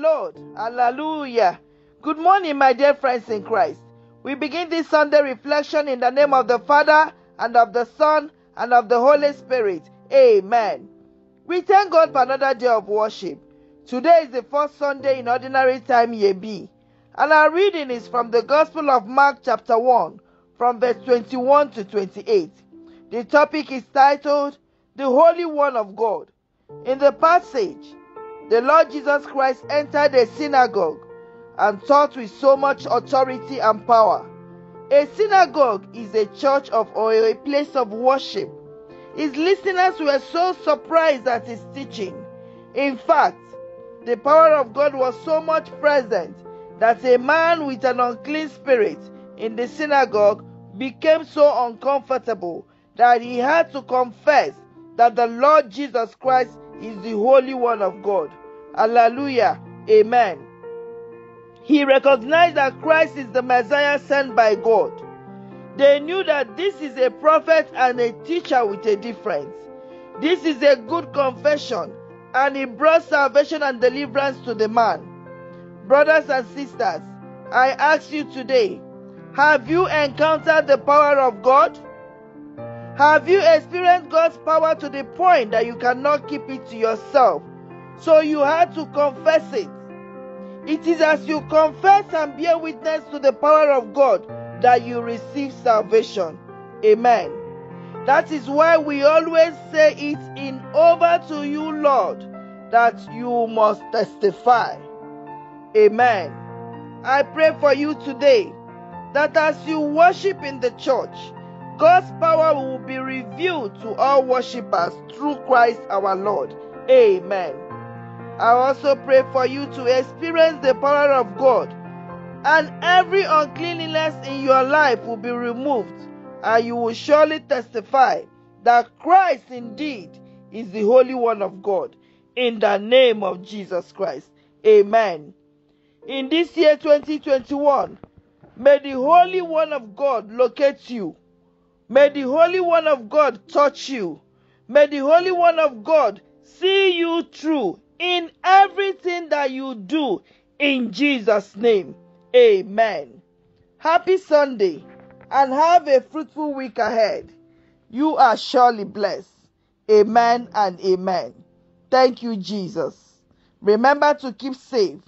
Hallelujah. Good morning, my dear friends in Christ. We begin this Sunday reflection in the name of the Father, and of the Son, and of the Holy Spirit. Amen. We thank God for another day of worship. Today is the first Sunday in Ordinary Time Year B. And our reading is from the Gospel of Mark, chapter 1, from verse 21 to 28. The topic is titled, The Holy One of God. In the passage, the Lord Jesus Christ entered a synagogue and taught with so much authority and power. A synagogue is a church of or a place of worship. His listeners were so surprised at his teaching. In fact, the power of God was so much present that a man with an unclean spirit in the synagogue became so uncomfortable that he had to confess that the Lord Jesus Christ is the Holy One of God. Hallelujah. Amen. He recognized that Christ is the Messiah sent by God. They knew that this is a prophet and a teacher with a difference. This is a good confession, and it brought salvation and deliverance to the man. Brothers and sisters, I ask you today have you encountered the power of God? Have you experienced God's power to the point that you cannot keep it to yourself? So you had to confess it. It is as you confess and bear witness to the power of God that you receive salvation. Amen. That is why we always say it in over to you, Lord, that you must testify. Amen. I pray for you today that as you worship in the church, God's power will be revealed to all worshippers through Christ our Lord. Amen. I also pray for you to experience the power of God, and every uncleanliness in your life will be removed, and you will surely testify that Christ indeed is the Holy One of God. In the name of Jesus Christ. Amen. In this year 2021, may the Holy One of God locate you. May the Holy One of God touch you. May the Holy One of God see you through in everything that you do in Jesus' name. Amen. Happy Sunday and have a fruitful week ahead. You are surely blessed. Amen and amen. Thank you, Jesus. Remember to keep safe.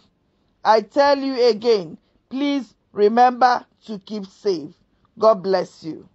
I tell you again, please remember to keep safe. God bless you.